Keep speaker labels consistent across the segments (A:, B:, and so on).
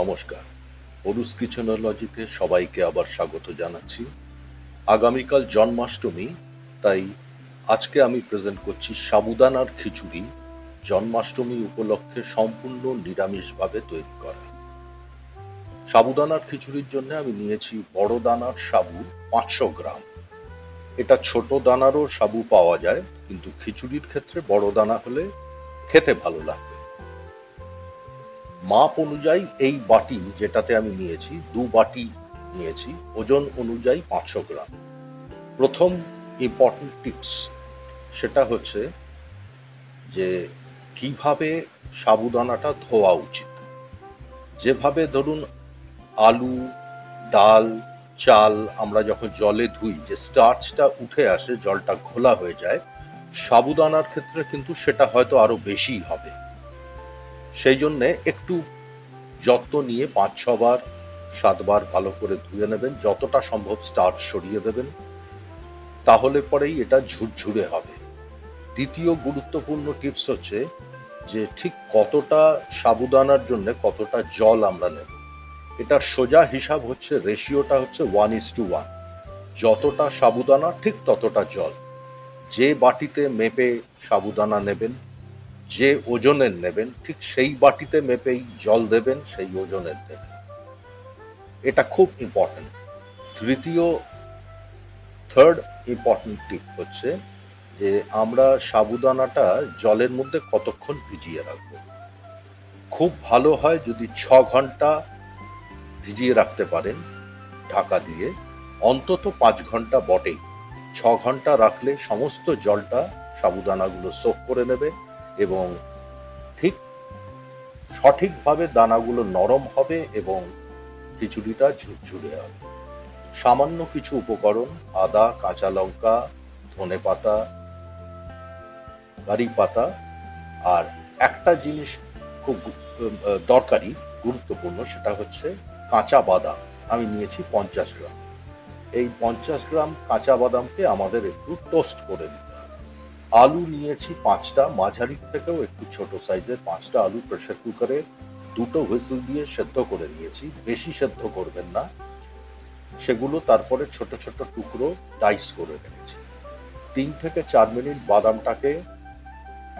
A: নমস্কার। অরুস কিচেনোলজিতে সবাইকে আবার স্বাগত জানাচ্ছি। আগামীকাল জন্মাষ্টমী, তাই আজকে আমি প্রেজেন্ট করছি সাবুদানার খিচুড়ি জন্মাষ্টমী উপলক্ষে সম্পূর্ণ নিরামিষভাবে তৈরি করা। সাবুদানার খিচুড়ির জন্য আমি নিয়েছি বড় দানার সাবু পাঁচশো গ্রাম। এটা ছোট দানারও সাবু পাওয়া যায়, কিন্তু খিচুড়ির ক্ষেত্রে বড় দানা হলে খেতে ভালো লাগবে মাপ অনুযায়ী এই বাটি যেটাতে আমি নিয়েছি, দু বাটি নিয়েছি, ওজন অনুযায়ী পাঁচশো গ্রাম। প্রথম ইম্পর্টেন্ট টিপস সেটা হচ্ছে যে কীভাবে সাবুদানাটা ধোয়া উচিত। যেভাবে ধরুন আলু, ডাল, চাল আমরা যখন জলে ধুই, যে স্টার্চটা উঠে আসে, জলটা ঘোলা হয়ে যায়, সাবুদানার ক্ষেত্রে কিন্তু সেটা হয়তো আরও বেশি হবে। সেই জন্যে একটু যত্ন নিয়ে পাঁচ ছবার সাতবার ভালো করে ধুয়ে নেবেন, যতটা সম্ভব স্টার্চ সরিয়ে দেবেন, তাহলে পরেই এটা ঝুরঝুরে হবে। দ্বিতীয় গুরুত্বপূর্ণ টিপস হচ্ছে যে ঠিক কতটা সাবুদানার জন্য কতটা জল আমরা নেব। এটার সোজা হিসাব হচ্ছে রেশিওটা হচ্ছে ওয়ান ইস টু ওয়ান যতটা সাবুদানা, ঠিক ততটা জল। যে বাটিতে মেপে সাবুদানা নেবেন যে ওজনের নেবেন, ঠিক সেই বাটিতে মেপেই জল দেবেন, সেই ওজনের দেবেন। এটা খুব ইম্পর্টেন্ট তৃতীয় থার্ড ইম্পর্টেন্ট টিপ হচ্ছে যে আমরা সাবুদানাটা জলের মধ্যে কতক্ষণ ভিজিয়ে রাখব। খুব ভালো হয় যদি ছ ঘণ্টা ভিজিয়ে রাখতে পারেন ঢাকা দিয়ে। অন্তত পাঁচ ঘণ্টা বটেই। ছ ঘণ্টা রাখলে সমস্ত জলটা সাবুদানাগুলো সোক করে নেবে। এবং ঠিক সঠিকভাবে দানাগুলো নরম হবে এবং খিচুড়িটা ঝুরঝুরে হবে। সামান্য কিছু উপকরণ, আদা, কাঁচা লঙ্কা, ধনে পাতা, কারি পাতা, আর একটা জিনিস খুব দরকারি, গুরুত্বপূর্ণ, সেটা হচ্ছে কাঁচা বাদাম। আমি নিয়েছি পঞ্চাশ গ্রাম। এই পঞ্চাশ গ্রাম কাঁচা বাদামকে আমাদের একটু টোস্ট করে দিতে আলু নিয়েছি পাঁচটা, মাঝারি থেকেও একটু ছোট সাইজের পাঁচটা আলু প্রেশার কুকারে দুটো হুইসেল দিয়ে সেদ্ধ করে নিয়েছি, বেশি সেদ্ধ করবেন না। সেগুলো তারপরে ছোট ছোট টুকরো ডাইস করে রেখেছি। তিন থেকে চার মিনিট বাদামটাকে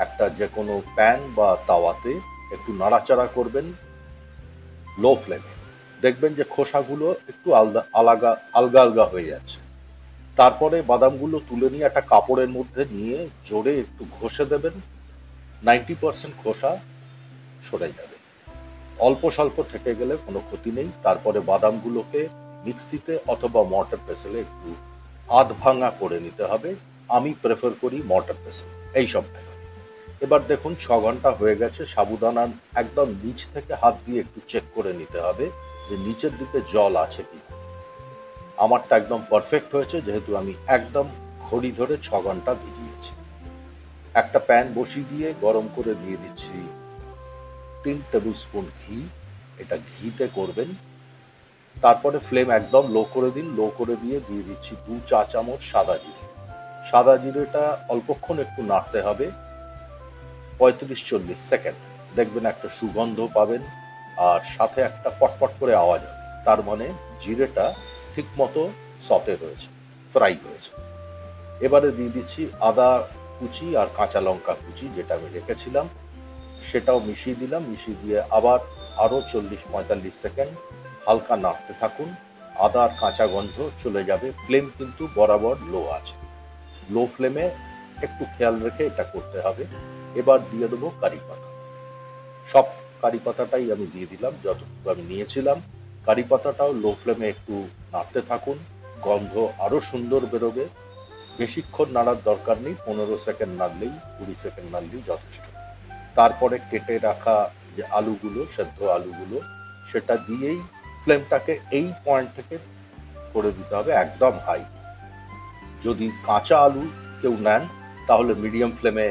A: একটা যে কোনো প্যান বা তাওয়াতে একটু নাড়াচাড়া করবেন লো ফ্লেমে দেখবেন যে খোসাগুলো একটু আলগা আলাগা, আলগা আলগা হয়ে যাচ্ছে। তারপরে বাদামগুলো তুলে নিয়ে একটা কাপড়ের মধ্যে নিয়ে জোরে একটু ঘষে দেবেন। নাইনটি পার্সেন্ট খোসা সরে যাবে। অল্প স্বল্প থেকে গেলে কোনো ক্ষতি নেই। তারপরে বাদামগুলোকে মিক্সিতে অথবা মটর পেসেলে একটু আধ ভাঙা করে নিতে হবে। আমি প্রেফার করি মটর পেসেল এই সব থেকে। এবার দেখুন, ছ ঘণ্টা হয়ে গেছে। সাবুদানার একদম নিচ থেকে হাত দিয়ে একটু চেক করে নিতে হবে যে নিচের দিকে জল আছে কি আমারটা একদম পারফেক্ট হয়েছে, যেহেতু আমি একদম ঘড়ি ধরে ছ ঘণ্টা ভিজিয়েছি। একটা প্যান বসিয়ে দিয়ে গরম করে দিয়ে দিচ্ছি তিন টেবিল স্পুন ঘি। এটা ঘিতে করবেন। তারপরে ফ্লেম একদম লো করে দিন লো করে দিয়ে দিয়ে দিচ্ছি দু চা চামচ সাদা জিরে। সাদা জিরেটা অল্পক্ষণ একটু নাড়তে হবে, পঁয়ত্রিশ চল্লিশ সেকেন্ড দেখবেন একটা সুগন্ধ পাবেন আর সাথে একটা পটপট করে আওয়াজ হবে। তার মানে জিরেটা ঠিক মতো সতে হয়েছে ফ্রাই হয়েছে এবারে দিয়ে দিচ্ছি আদা কুচি আর কাঁচা লঙ্কা কুচি, যেটা আমি রেখেছিলাম। সেটাও মিশিয়ে দিলাম, মিশিয়ে দিয়ে আবার আরও চল্লিশ পঁয়তাল্লিশ সেকেন্ড হালকা নাড়তে থাকুন। আদা আর কাঁচা গন্ধ চলে যাবে ফ্লেম কিন্তু বরাবর লো আছে। লো ফ্লেমে একটু খেয়াল রেখে এটা করতে হবে। এবার দিয়ে দেবো কারি পাতা। সব কারি পাতাটাই আমি দিয়ে দিলাম, যতটুকু আমি নিয়েছিলাম। কারি পাতাটাও লো ফ্লেমে একটু নাড়তে থাকুন। গন্ধ আরও সুন্দর বেরোবে। বেশিক্ষণ নাড়ার দরকার নেই, পনেরো সেকেন্ড নাড়লেই, কুড়ি সেকেন্ড নাড়লেই যথেষ্ট। তারপরে কেটে রাখা যে আলুগুলো, সেদ্ধ আলুগুলো, সেটা দিয়েই ফ্লেমটাকে এই পয়েন্ট থেকে করে দিতে হবে একদম হাই যদি কাঁচা আলু কেউ নেন, তাহলে মিডিয়াম ফ্লেমে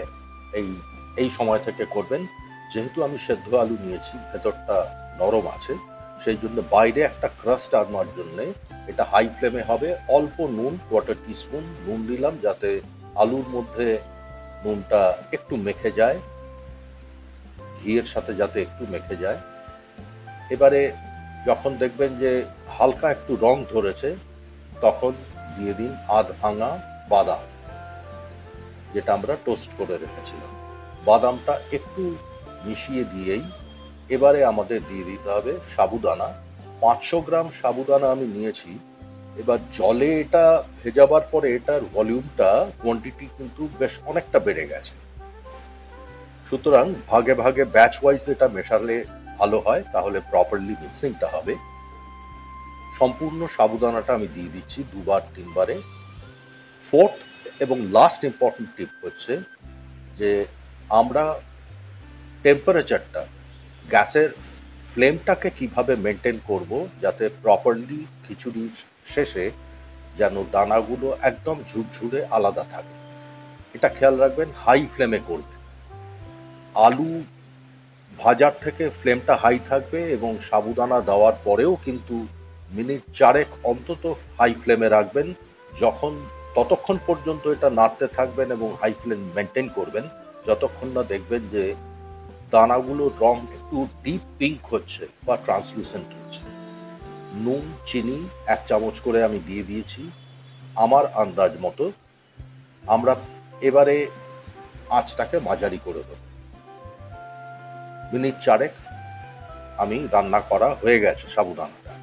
A: এই এই সময় থেকে করবেন। যেহেতু আমি সেদ্ধ আলু নিয়েছি, ভেতরটা নরম আছে সেই জন্য বাইরে একটা ক্রাস্ট আনার জন্য এটা হাই ফ্লেমে হবে, অল্প নুন কোয়ার্টার টিস্পুন নুন দিলাম যাতে আলুর মধ্যে নুনটা একটু মেখে যায়, ঘিয়ের সাথে যাতে একটু মেখে যায়। এবারে যখন দেখবেন যে হালকা একটু রং ধরেছে, তখন দিয়ে দিন আধ ভাঙা বাদাম, যেটা আমরা টোস্ট করে রেখেছিলাম। বাদামটা একটু মিশিয়ে দিয়েই এবারে আমাদের দিয়ে দিতে হবে সাবুদানা। পাঁচশো গ্রাম সাবুদানা আমি নিয়েছি। এবার জলে এটা ভেজাবার পরে এটার ভলিউমটা কোয়ান্টিটি কিন্তু বেশ অনেকটা বেড়ে গেছে। সুতরাং ভাগে ভাগে ব্যাচ ওয়াইজ এটা মেশালে ভালো হয়, তাহলে প্রপারলি মিক্সিংটা হবে। সম্পূর্ণ সাবুদানাটা আমি দিয়ে দিচ্ছি দুবার, তিনবারে। ফোর্থ এবং লাস্ট ইম্পর্টেন্ট টিপ হচ্ছে যে আমরা টেম্পারেচারটা গ্যাসের ফ্লেমটাকে কীভাবে মেনটেন করব যাতে প্রপারলি খিচুড়ি শেষে যেন দানাগুলো একদম ঝুরঝুরে আলাদা থাকে। এটা খেয়াল রাখবেন হাই ফ্লেমে করবেন। আলু ভাজার থেকে ফ্লেমটা হাই থাকবে এবং সাবুদানা দেওয়ার পরেও কিন্তু মিনিট চারেক অন্তত হাই ফ্লেমে রাখবেন। যখন, ততক্ষণ পর্যন্ত এটা নাড়তে থাকবেন এবং হাই ফ্লেম মেনটেন করবেন। যতক্ষণ না দেখবেন যে দানাগুলোর রং একটু ডিপ পিঙ্ক হচ্ছে বা ট্রান্সলুসেন্ট হচ্ছে। নুন, চিনি, এক চামচ করে আমি দিয়ে দিয়েছি আমার আন্দাজ মতো। আমরা এবারে আঁচটাকে মাঝারি করে দেব। মিনিট চারেক আমি রান্না করা হয়ে গেছে সাবুদানাটা।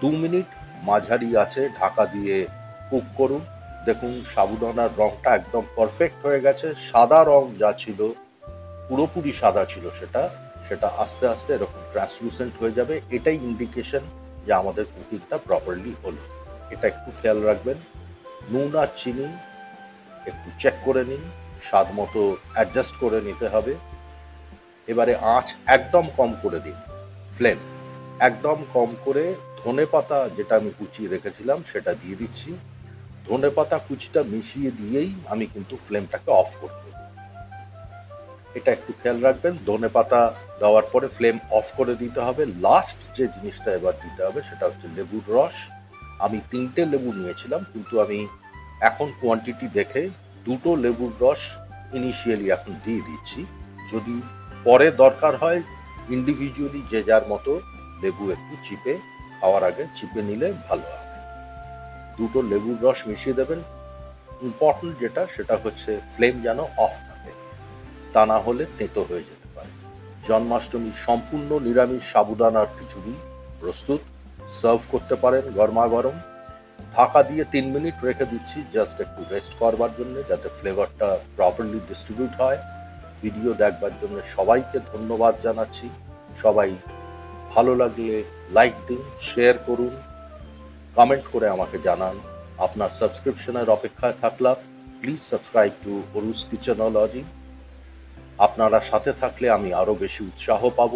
A: দু মিনিট মাঝারি আছে, ঢাকা দিয়ে কুক করুন। দেখুন, সাবুদানার রংটা একদম পারফেক্ট হয়ে গেছে। সাদা রং যা ছিল পুরোপুরি সাদা ছিল সেটা সেটা আস্তে আস্তে এরকম ট্রান্সলুসেন্ট হয়ে যাবে। এটাই ইন্ডিকেশন যে আমাদের কুকিংটা প্রপারলি হলো। এটা একটু খেয়াল রাখবেন। নুন আর চিনি একটু চেক করে নিন। স্বাদ মতো অ্যাডজাস্ট করে নিতে হবে। এবারে আঁচ একদম কম করে দিন। ফ্লেম একদম কম করে ধনে পাতা যেটা আমি কুচিয়ে রেখেছিলাম, সেটা দিয়ে দিচ্ছি। ধনে পাতা কুচিটা মিশিয়ে দিয়েই আমি কিন্তু ফ্লেমটাকে অফ করে দেব। এটা একটু খেয়াল রাখবেন, ধনে পাতা দেওয়ার পরে ফ্লেম অফ করে দিতে হবে। লাস্ট যে জিনিসটা এবার দিতে হবে সেটা হচ্ছে লেবুর রস। আমি তিনটে লেবু নিয়েছিলাম, কিন্তু আমি এখন কোয়ান্টিটি দেখে দুটো লেবুর রস ইনিশিয়ালি এখন দিয়ে দিচ্ছি। যদি পরে দরকার হয় ইন্ডিভিজুয়ালি যে যার মতো লেবু একটু চিপে, খাওয়ার আগে চিপে নিলে ভালো হবে। দুটো লেবুর রস মিশিয়ে দেবেন। ইম্পর্টেন্ট যেটা, সেটা হচ্ছে ফ্লেম যেন অফ তা না হলে তেঁতো হয়ে যেতে পারে। জন্মাষ্টমীর সম্পূর্ণ নিরামিষ সাবুদানার খিচুড়ি প্রস্তুত। সার্ভ করতে পারেন গরমা গরম ঢাকা দিয়ে তিন মিনিট রেখে দিচ্ছি, জাস্ট একটু রেস্ট করবার জন্য যাতে ফ্লেভারটা প্রপারলি ডিস্ট্রিবিউট হয়। ভিডিও দেখবার জন্য সবাইকে ধন্যবাদ জানাচ্ছি। সবাই ভালো লাগলে লাইক দিন শেয়ার করুন কমেন্ট করে আমাকে জানান। আপনার সাবস্ক্রিপশনের অপেক্ষায় থাকলাম। Please subscribe to Aru's kitchenology আপনারা সাথে থাকলে আমি আরও বেশি উৎসাহ পাব।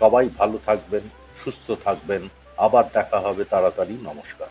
A: সবাই ভালো থাকবেন, সুস্থ থাকবেন। আবার দেখা হবে, তাড়াতাড়ি নমস্কার।